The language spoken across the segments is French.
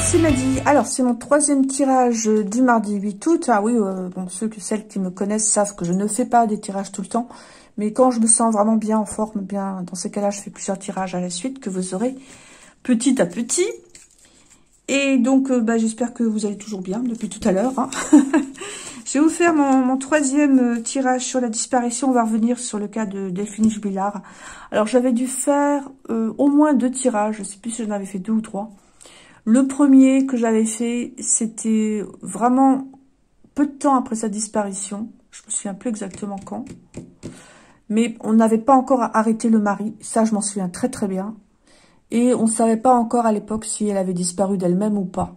c'est Maddy. Alors, c'est mon troisième tirage du mardi 8 août. Ah oui, euh, bon, ceux que celles qui me connaissent savent que je ne fais pas des tirages tout le temps. Mais quand je me sens vraiment bien en forme, bien dans ces cas-là, je fais plusieurs tirages à la suite que vous aurez petit à petit. Et donc, euh, bah, j'espère que vous allez toujours bien depuis tout à l'heure. Hein. je vais vous faire mon, troisième euh, tirage sur la disparition. On va revenir sur le cas de Delphine Jubilard. Alors, j'avais dû faire euh, au moins deux tirages. Je sais plus si j'en avais fait deux ou trois. Le premier que j'avais fait, c'était vraiment peu de temps après sa disparition. Je me souviens plus exactement quand. Mais on n'avait pas encore arrêté le mari. Ça, je m'en souviens très très bien. Et on ne savait pas encore à l'époque si elle avait disparu d'elle-même ou pas.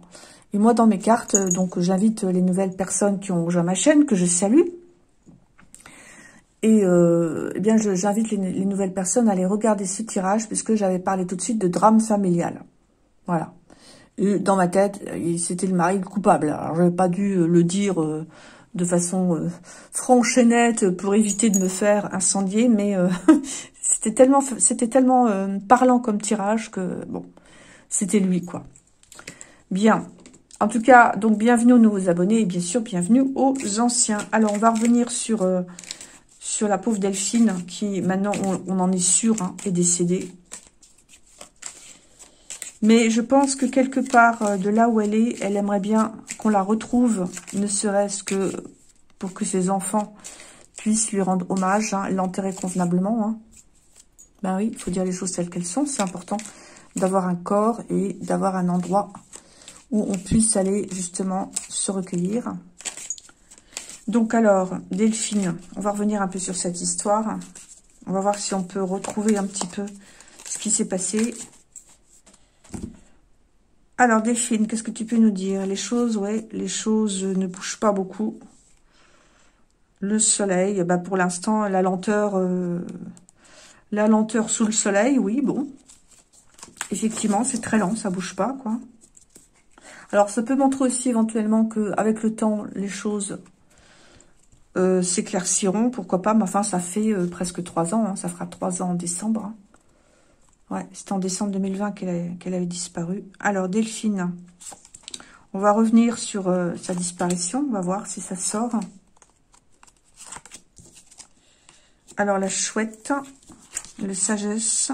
Et moi, dans mes cartes, euh, donc j'invite les nouvelles personnes qui ont rejoint ma chaîne, que je salue. Et euh, eh bien, j'invite les, nouvelles personnes à aller regarder ce tirage, puisque j'avais parlé tout de suite de drame familial. Voilà. Dans ma tête, c'était le mari le coupable. Alors, j'avais pas dû euh, le dire de façon franche et nette pour éviter de me faire incendier, mais C'était tellement, c'était tellement euh, parlant comme tirage que, bon, c'était lui, quoi. Bien. En tout cas, donc, bienvenue aux nouveaux abonnés et bien sûr, bienvenue aux anciens. Alors, on va revenir sur, euh, sur la pauvre Delphine qui, maintenant, on, en est sûr, hein, est décédée. Mais je pense que quelque part euh, de là où elle est, elle aimerait bien qu'on la retrouve, ne serait-ce que pour que ses enfants puissent lui rendre hommage, hein, l'enterrer convenablement. Hein. Ben oui, il faut dire les choses telles qu'elles sont. C'est important d'avoir un corps et d'avoir un endroit où on puisse aller justement se recueillir. Donc alors, Delphine, on va revenir un peu sur cette histoire. On va voir si on peut retrouver un petit peu ce qui s'est passé. Alors Delphine, qu'est-ce que tu peux nous dire? Les choses, ouais, les choses ne bougent pas beaucoup. Le soleil, bah pour l'instant, la lenteur... Euh, la lenteur sous le soleil, oui, bon. Effectivement, c'est très lent, ça bouge pas, quoi. Alors, ça peut montrer aussi éventuellement qu'avec le temps, les choses euh, s'éclairciront, pourquoi pas. Mais enfin, ça fait euh, presque trois ans, hein. ça fera trois ans en décembre. Hein. Ouais, c'était en décembre 2020 qu'elle avait disparu. Alors, Delphine, on va revenir sur euh, sa disparition. On va voir si ça sort. Alors, la chouette, la sagesse,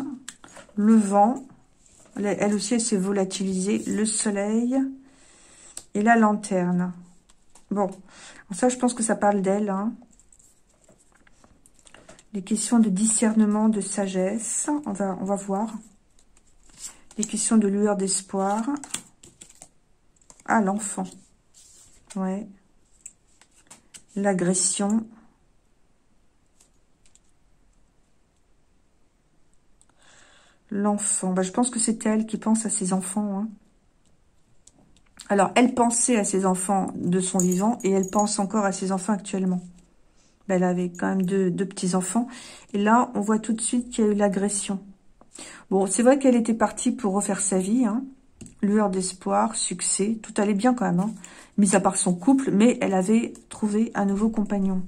le vent, elle aussi elle s'est volatilisée, le soleil et la lanterne. Bon, ça je pense que ça parle d'elle. Hein. Les questions de discernement, de sagesse, on va, on va voir. Les questions de lueur d'espoir. Ah, l'enfant. Ouais. L'agression. L'enfant. Bah, je pense que c'est elle qui pense à ses enfants. Hein. Alors, elle pensait à ses enfants de son vivant et elle pense encore à ses enfants actuellement. Bah, elle avait quand même deux, petits-enfants. Et là, on voit tout de suite qu'il y a eu l'agression. Bon, c'est vrai qu'elle était partie pour refaire sa vie. Hein. Lueur d'espoir, succès, tout allait bien quand même. Hein. Mis à part son couple, mais elle avait trouvé un nouveau compagnon.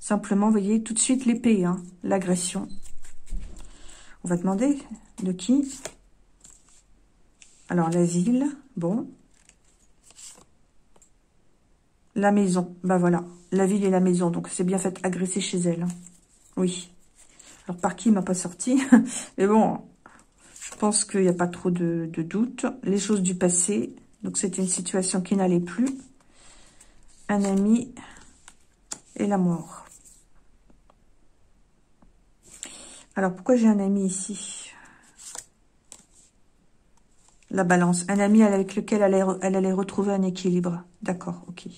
Simplement, vous voyez, tout de suite l'épée, hein, l'agression. On va demander de qui? Alors, la ville, bon. La maison, bah voilà. La ville et la maison, donc c'est bien fait agresser chez elle. Oui. Alors, par qui, il m'a pas sorti. Mais bon, je pense qu'il n'y a pas trop de, doute. Les choses du passé, donc c'était une situation qui n'allait plus. Un ami et la mort. Alors, pourquoi j'ai un ami ici? La balance. Un ami avec lequel elle allait, retrouver un équilibre. D'accord, ok.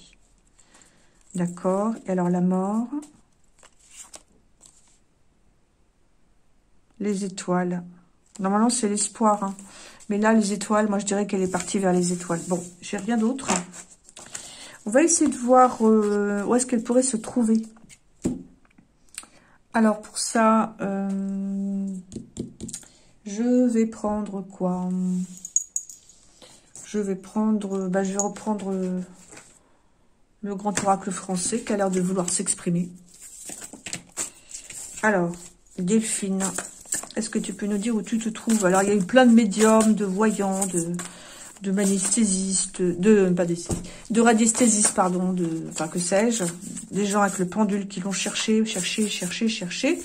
D'accord. Et alors, la mort? Les étoiles. Normalement, c'est l'espoir. Hein. Mais là, les étoiles, moi, je dirais qu'elle est partie vers les étoiles. Bon, j'ai rien d'autre. On va essayer de voir euh, où est-ce qu'elle pourrait se trouver. Alors pour ça, euh, je vais prendre quoi? Je vais prendre, bah, je vais reprendre le grand oracle français qui a l'air de vouloir s'exprimer. Alors, Delphine, est-ce que tu peux nous dire où tu te trouves? Alors, il y a eu plein de médiums, de voyants, de... de manesthésiste, de pas de radiesthésiste, pardon, de, enfin que sais-je, des gens avec le pendule qui l'ont cherché, cherché, cherché, cherché,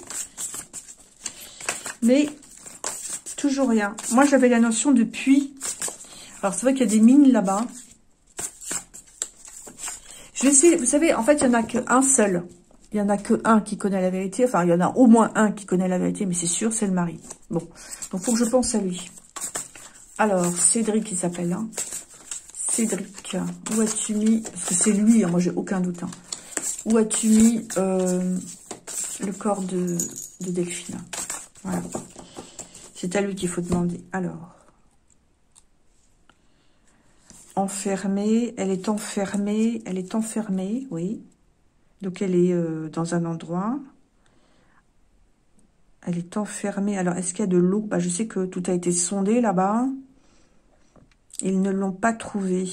mais toujours rien. Moi, j'avais la notion de puits. Alors, c'est vrai qu'il y a des mines là-bas. Vous savez, en fait, il n'y en a qu'un seul. Il n'y en a que un qui connaît la vérité. Enfin, il y en a au moins un qui connaît la vérité, mais c'est sûr, c'est le mari. Bon, donc faut que je pense à lui. Alors, Cédric, il s'appelle. Hein. Cédric, où as-tu mis Parce que c'est lui, hein, moi j'ai aucun doute. Hein. Où as-tu mis euh, le corps de, de Delphine? Voilà. C'est à lui qu'il faut demander. Alors. Enfermée, elle est enfermée, elle est enfermée, oui. Donc elle est euh, dans un endroit. Elle est enfermée. Alors, est-ce qu'il y a de l'eau? Bah, Je sais que tout a été sondé là-bas. Ils ne l'ont pas trouvé.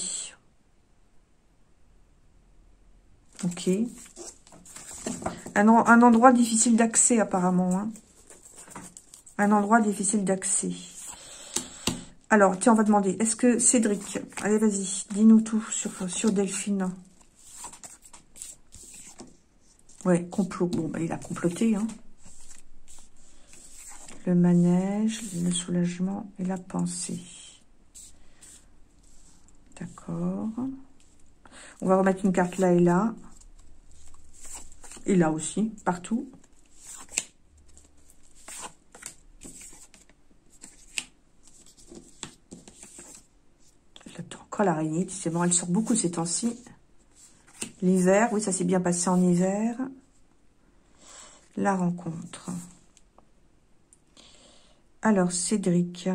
Ok. Un, endroit difficile d'accès, apparemment. Hein. Un endroit difficile d'accès. Alors, tiens, on va demander. Est-ce que Cédric... Allez, vas-y. Dis-nous tout sur, sur Delphine. Ouais, complot. Bon, bah, il a comploté, hein. Le manège, le soulagement et la pensée. D'accord. On va remettre une carte là et là. Et là aussi, partout. L'araignée, c'est bon, elle sort beaucoup ces temps-ci. L'hiver, oui, ça s'est bien passé en hiver. La rencontre. Alors, Cédric.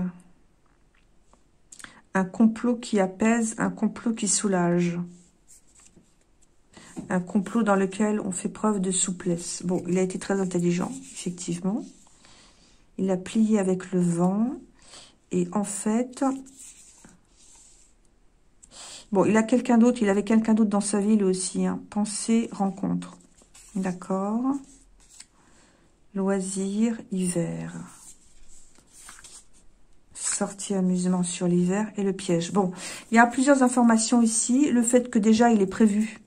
Un complot qui apaise, un complot qui soulage. Un complot dans lequel on fait preuve de souplesse. Bon, il a été très intelligent, effectivement. Il a plié avec le vent. Et en fait, Bon, il a quelqu'un d'autre, il avait quelqu'un d'autre dans sa ville aussi. Hein. Rencontre. D'accord. Loisir, hiver. Sortie amusement sur l'hiver et le piège. Bon, il y a plusieurs informations ici. Le fait que déjà, il est prévu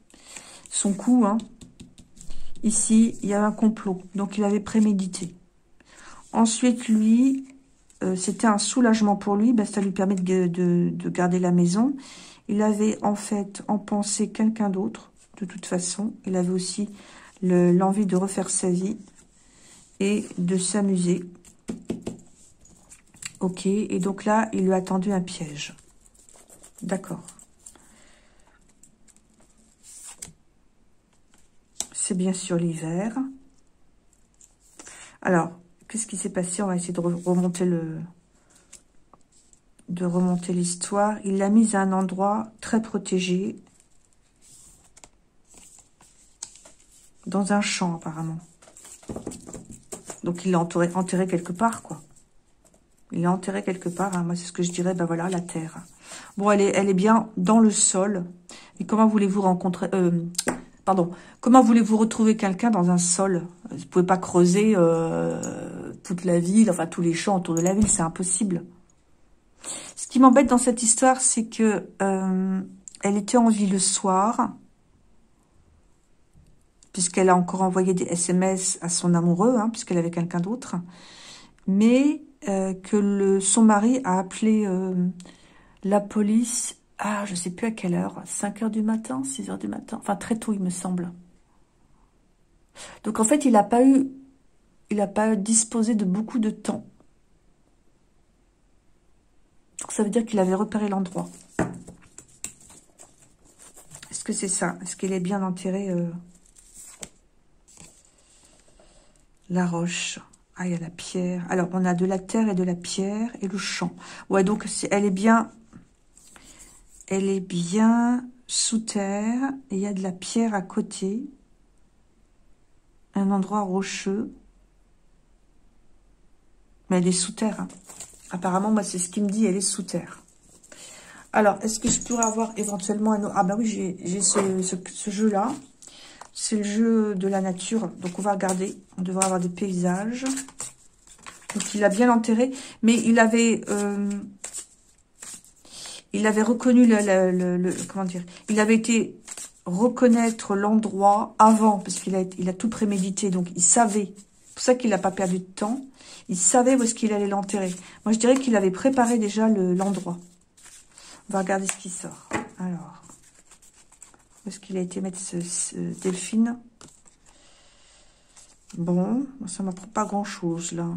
son coup. Hein. Ici, il y a un complot. Donc, il avait prémédité. Ensuite, lui, euh, c'était un soulagement pour lui. Ben, ça lui permet de garder la maison. Il avait en fait en pensée quelqu'un d'autre, de toute façon. Il avait aussi l'envie de refaire sa vie et de s'amuser. Ok, et donc là, il lui a tendu un piège. D'accord. C'est bien sûr l'hiver. Alors, qu'est-ce qui s'est passé? On va essayer de remonter le, de remonter l'histoire. Il l'a mise à un endroit très protégé. Dans un champ, apparemment. Donc, il l'a enterré, quelque part, quoi. Il l'a enterré quelque part. Hein. Moi, c'est ce que je dirais. Ben voilà, la terre. Bon, elle est, elle est bien dans le sol. Et comment voulez-vous rencontrer... Euh, pardon. Comment voulez-vous retrouver quelqu'un dans un sol? Vous ne pouvez pas creuser euh, toute la ville, enfin, tous les champs autour de la ville. C'est impossible. Ce qui m'embête dans cette histoire, c'est que euh, elle était en vie le soir, puisqu'elle a encore envoyé des SMS à son amoureux, hein, puisqu'elle avait quelqu'un d'autre, mais euh, que son mari a appelé euh, la police à, je sais plus à quelle heure, 5 heures du matin, 6 heures du matin, enfin très tôt il me semble. Donc en fait, il n'a pas eu, il n'a pas disposé de beaucoup de temps donc ça veut dire qu'il avait repéré l'endroit. Est-ce que c'est ça? Est-ce qu'il est bien enterré euh, La roche? Ah, il y a la pierre. Alors, on a de la terre et de la pierre et le champ. Ouais, donc elle est bien... Elle est bien sous terre. Il y a de la pierre à côté. Un endroit rocheux. Mais elle est sous terre. Hein. Apparemment, moi, c'est ce qu'il me dit, elle est sous terre. Alors, est-ce que je pourrais avoir éventuellement un... Ah bah oui, j'ai ce, jeu-là. C'est le jeu de la nature. Donc, on va regarder. On devrait avoir des paysages. Donc, il a bien enterré. Mais il avait... Euh, reconnu le, comment dire, il avait été reconnaître l'endroit avant, parce qu'il a, a tout prémédité, donc il savait. Pour ça qu'il n'a pas perdu de temps. Il savait où est-ce qu'il allait l'enterrer. Moi, je dirais qu'il avait préparé déjà l'endroit. On va regarder ce qui sort. Alors, où est-ce qu'il a été mettre ce, ce Delphine? Bon, ça m'apprend pas grand-chose, là.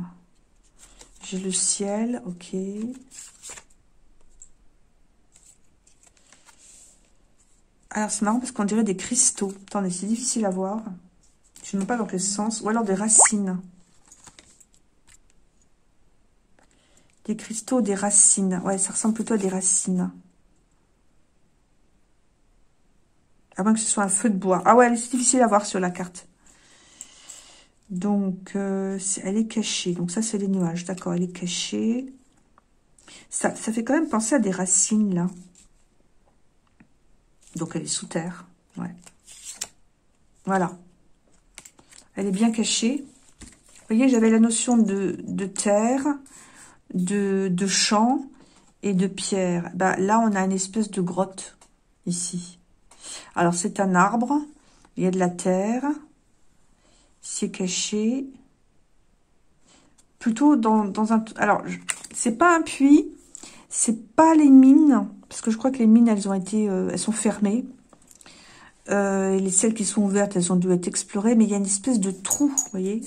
J'ai le ciel, ok. Alors, c'est marrant parce qu'on dirait des cristaux. Attendez, c'est difficile à voir. Je ne sais pas dans quel sens. Ou alors des racines. Des cristaux, des racines. Ouais, ça ressemble plutôt à des racines. À moins que ce soit un feu de bois. Ah ouais, c'est difficile à voir sur la carte. Donc, euh, elle est cachée. Donc ça, c'est les nuages. D'accord, elle est cachée. Ça, ça fait quand même penser à des racines, là. Donc elle est sous terre. Ouais. Voilà. Elle est bien cachée. Vous voyez, j'avais la notion de, terre, de, de champ et de pierre. Bah, là, on a une espèce de grotte ici. Alors, c'est un arbre. Il y a de la terre. C'est caché. Plutôt dans, dans un... Alors, c'est pas un puits. C'est pas les mines parce que je crois que les mines, elles ont été, euh, elles sont fermées. Euh, les celles qui sont ouvertes, elles ont dû être explorées. Mais il y a une espèce de trou, vous voyez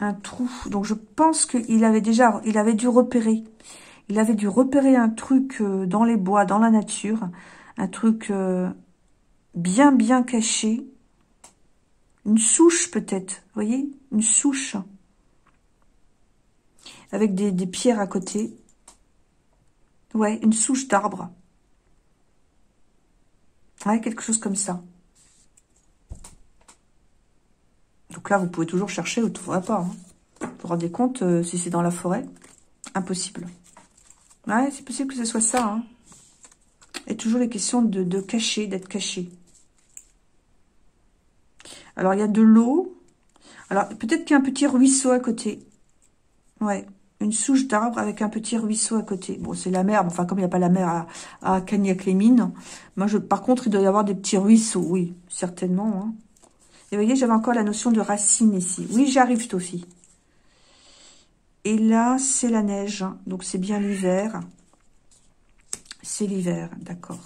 Un trou. Donc je pense qu'il avait déjà, il avait dû repérer. Il avait dû repérer un truc euh, dans les bois, dans la nature. Un truc bien, bien caché. Une souche peut-être, vous voyez Une souche. Avec des, des pierres à côté. Ouais, une souche d'arbre. Ouais, quelque chose comme ça. Donc là, vous pouvez toujours chercher, vous ne trouverez pas. Hein. Vous vous rendez compte, euh, si c'est dans la forêt? Impossible. Ouais, c'est possible que ce soit ça. Hein. Et toujours les questions de, de cacher, d'être caché. Alors, il y a de l'eau. Alors, peut-être qu'il y a un petit ruisseau à côté. Ouais une souche d'arbre avec un petit ruisseau à côté. Bon, c'est la mer, enfin, comme il n'y a pas la mer à, à Cagnac-les-Mines, moi, je, par contre, il doit y avoir des petits ruisseaux, oui, certainement. Hein. Et vous voyez, j'avais encore la notion de racine ici. Oui, j'arrive, Tofi. Et là, c'est la neige, hein. donc c'est bien l'hiver. C'est l'hiver, d'accord.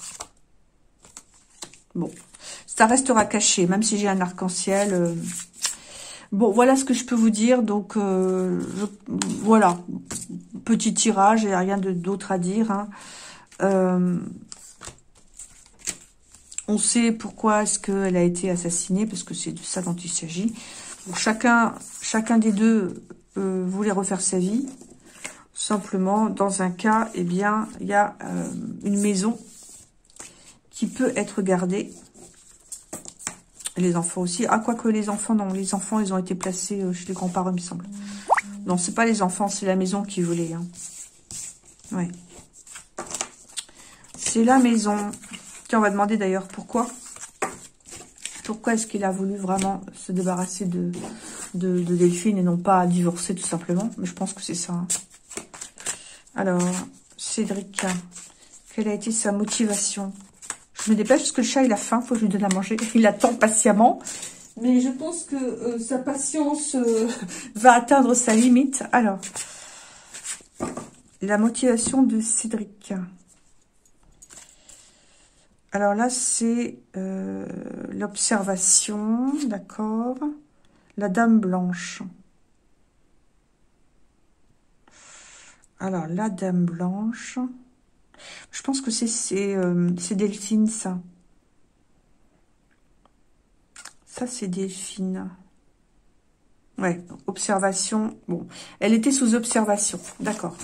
Bon, ça restera caché, même si j'ai un arc-en-ciel... Euh, Bon, voilà ce que je peux vous dire. Donc, euh, voilà. Petit tirage, il n'y a rien d'autre à dire. Hein. Euh, on sait pourquoi est-ce qu'elle a été assassinée, parce que c'est de ça dont il s'agit. chacun, des deux euh, voulait refaire sa vie. Simplement, dans un cas, eh bien, il y a une maison qui peut être gardée les enfants aussi. Ah, quoi que les enfants, non. Les enfants, ils ont été placés euh, chez les grands-parents, il me semble. Non, c'est pas les enfants, c'est la maison qui voulait. Hein. Ouais. C'est la maison. Tiens, on va demander d'ailleurs pourquoi. Pourquoi est-ce qu'il a voulu vraiment se débarrasser de, de, Delphine et non pas divorcer tout simplement. Mais je pense que c'est ça. Hein. Alors, Cédric, quelle a été sa motivation je me dépêche parce que le chat, il a faim. faut que je lui donne à manger. Il attend patiemment. Mais je pense que euh, sa patience euh, va atteindre sa limite. Alors, la motivation de Cédric. Alors là, c'est euh, l'observation, d'accord La dame blanche. Alors, la dame blanche... Je pense que c'est euh, Delphine, ça. Ça, c'est Delphine. Ouais, observation. Bon, elle était sous observation. D'accord.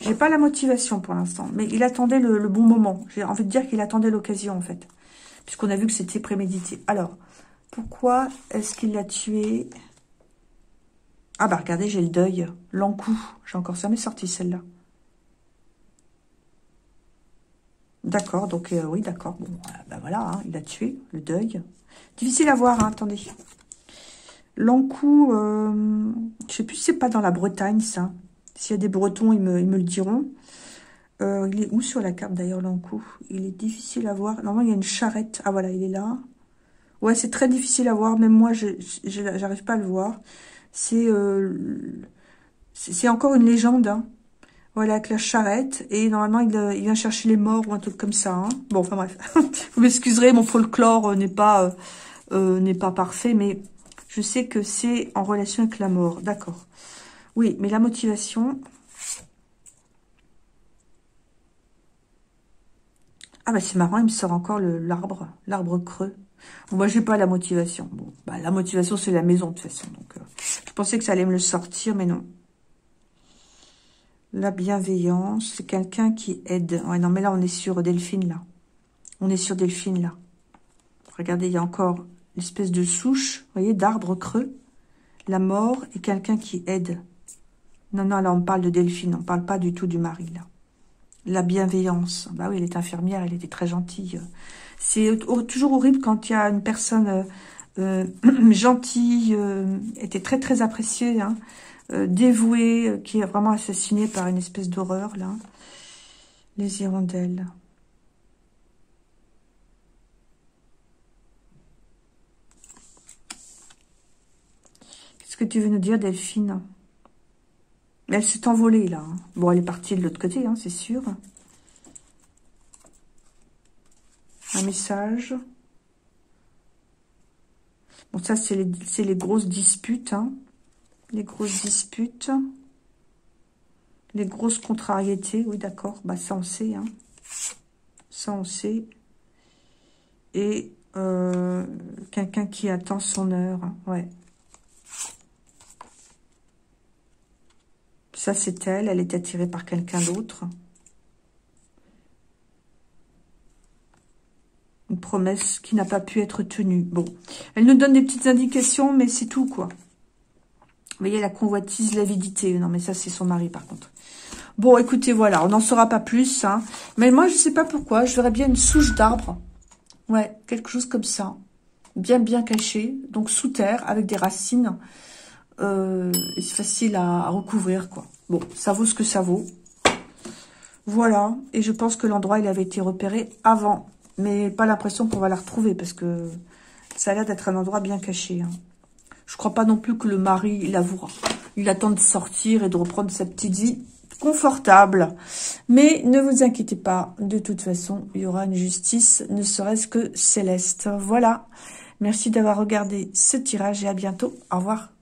J'ai pas la motivation pour l'instant, mais il attendait le, bon moment. J'ai envie de dire qu'il attendait l'occasion, en fait. Puisqu'on a vu que c'était prémédité. Alors, pourquoi est-ce qu'il l'a tué? Ah bah regardez, j'ai le deuil. L'encou. J'ai encore jamais sorti celle-là. D'accord, donc euh, oui, d'accord. Bon, ben voilà, hein, il a tué, le deuil. Difficile à voir, hein, attendez. L'encou, euh, je sais plus si c'est pas dans la Bretagne, ça. S'il y a des Bretons, ils me, le diront. Euh, il est où sur la carte d'ailleurs l'encou? Il est difficile à voir. Normalement, il y a une charrette. Ah voilà, il est là. Ouais, c'est très difficile à voir. Même moi, je j'arrive pas à le voir. C'est euh, encore une légende. Hein. Voilà, avec la charrette. Et normalement, il, euh, il, vient chercher les morts ou un truc comme ça. Hein. Bon, enfin bref. Vous m'excuserez, mon folklore euh, n'est pas euh, n'est pas parfait, mais je sais que c'est en relation avec la mort. D'accord. Oui, mais la motivation... Ah bah c'est marrant, il me sort encore l'arbre, l'arbre creux. Bon, moi j'ai pas la motivation. Bon, bah la motivation c'est la maison de toute façon. Donc je pensais que ça allait me le sortir, mais non. La bienveillance, c'est quelqu'un qui aide. Ouais, non, mais là, on est sur Delphine, là. On est sur Delphine, là. Regardez, il y a encore l'espèce de souche, vous voyez, d'arbre creux. La mort et quelqu'un qui aide. Non, non, là, on parle de Delphine. On parle pas du tout du mari, là. La bienveillance. Bah oui, elle est infirmière, elle était très gentille. C'est toujours horrible quand il y a une personne euh, gentille, euh, était très, très appréciée, hein, euh, dévoué, qui est vraiment assassiné par une espèce d'horreur, là. Les hirondelles. Qu'est-ce que tu veux nous dire, Delphine? Elle s'est envolée, là. Hein. Bon, elle est partie de l'autre côté, hein, c'est sûr. Un message. Bon, ça, c'est les, grosses disputes, hein les grosses disputes, les grosses contrariétés, oui d'accord, bah ça on sait, hein. ça on sait, et euh, quelqu'un qui attend son heure, ouais. Ça c'est elle, elle est attirée par quelqu'un d'autre. Promesse qui n'a pas pu être tenue. Bon, elle nous donne des petites indications, mais c'est tout, quoi. Vous voyez, la convoitise, l'avidité. Non, mais ça, c'est son mari, par contre. Bon, écoutez, voilà, on n'en saura pas plus. Hein. Mais moi, je ne sais pas pourquoi. Je verrais bien une souche d'arbre. Ouais, quelque chose comme ça. Bien, bien caché. Donc, sous terre, avec des racines. Euh, c'est facile à, recouvrir, quoi. Bon, ça vaut ce que ça vaut. Voilà. Et je pense que l'endroit, il avait été repéré avant. Mais pas l'impression qu'on va la retrouver, parce que ça a l'air d'être un endroit bien caché. Hein. Je crois pas non plus que le mari l'avouera. Il attend de sortir et de reprendre sa petite vie confortable. Mais ne vous inquiétez pas, de toute façon, il y aura une justice, ne serait-ce que céleste. Voilà. Merci d'avoir regardé ce tirage et à bientôt. Au revoir.